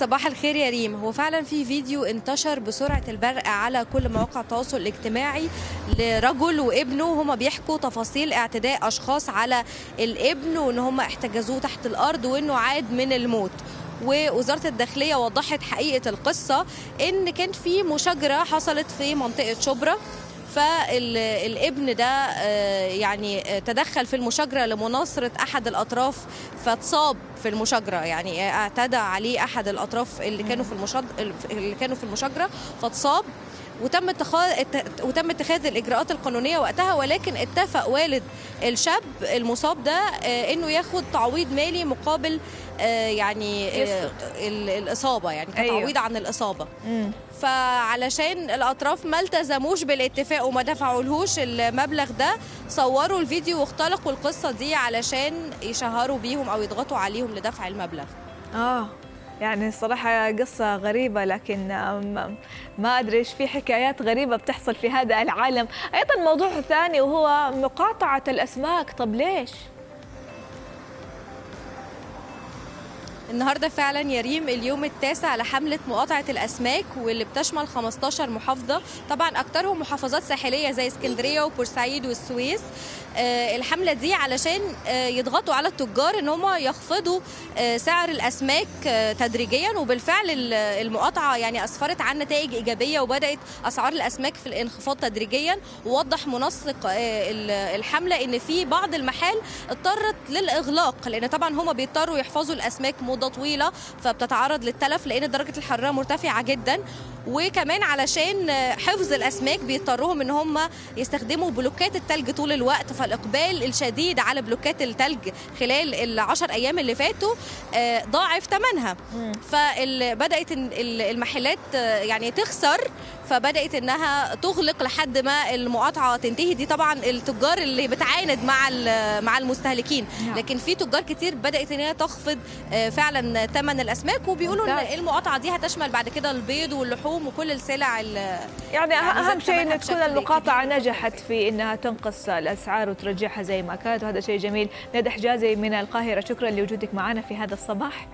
صباح الخير يا ريم. هو فعلا في فيديو انتشر بسرعة البرق على كل مواقع التواصل الاجتماعي لرجل وابنه هما بيحكوا تفاصيل اعتداء أشخاص على الابن وإن هما احتجزوه تحت الأرض وإنه عاد من الموت. ووزارة الداخلية وضحت حقيقة القصة إن كان في مشاجرة حصلت في منطقة شبرا. فالابن ده آه، يعني آه، تدخل في المشاجرة لمناصرة أحد الأطراف فاتصاب في المشاجرة يعني اعتدى عليه أحد الأطراف اللي كانوا في المشاجرة اللي كانوا في المشاجرة فاتصاب. وتم اتخاذ ات- وتم اتخاذ الإجراءات القانونية وقتها ولكن اتفق والد الشاب المصاب ده آه، إنه ياخد تعويض مالي مقابل آه، يعني آه، الإصابة يعني أيوه. كتعويض عن الإصابة مم. فعلشان الأطراف ما التزموش بالاتفاق وما دفعولهوش المبلغ ده صوروا الفيديو واختلقوا القصة دي علشان يشهروا بيهم أو يضغطوا عليهم لدفع المبلغ آه يعني الصراحة قصة غريبة لكن ما أدري إيش في حكايات غريبة بتحصل في هذا العالم أيضا موضوع ثاني وهو مقاطعة الأسماك طب ليش؟ النهارده فعلا يا ريم اليوم التاسع لحمله مقاطعة الأسماك واللي بتشمل 15 محافظة. طبعا اكثرهم محافظات ساحلية زي اسكندرية وبورسعيد والسويس. آه، الحملة دي علشان آه، يضغطوا على التجار إن هم يخفضوا آه، سعر الأسماك تدريجيا. وبالفعل ال- المقاطعة يعني أسفرت عن نتائج إيجابية وبدأت أسعار الأسماك في الانخفاض تدريجيا. ووضح منسق ال- الحملة إن في بعض المحال اضطرت للإغلاق لأن طبعا هم بيضطروا يحفظوا الأسماك مده طويلة فبتتعرض للتلف لأن درجة الحرارة مرتفعة جدا. وكمان علشان حفظ الأسماك بيضطروهم إن هم يستخدموا بلوكات التلج طول الوقت فالإقبال الشديد على بلوكات التلج خلال العشر أيام اللي فاتوا آه، ضاعف ثمنها فبدات المحلات آه، يعني تخسر فبدأت إنها تغلق لحد ما المقاطعة تنتهي. دي طبعا التجار اللي بتعاند مع مع المستهلكين. نعم. لكن في تجار كتير بدأت إن هي تخفض آه، فعلا ثمن الأسماك. وبيقولوا إن. المقاطعة دي هتشمل بعد كده البيض واللحوم وكل السلع ال- يعني, يعني زاد شيء أن تكون كبير. نجحت في أنها تنقص الأسعار وترجعها زي ما كانت. وهذا شيء جميل. ندى حجازي من القاهرة. شكرا لوجودك معنا في هذا الصباح.